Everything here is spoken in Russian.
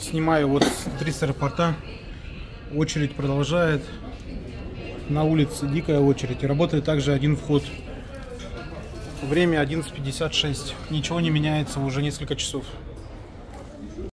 Снимаю вот три с аэропорта. Очередь продолжает. На улице дикая очередь. Работает также один вход. Время 11.56. Ничего не меняется уже несколько часов.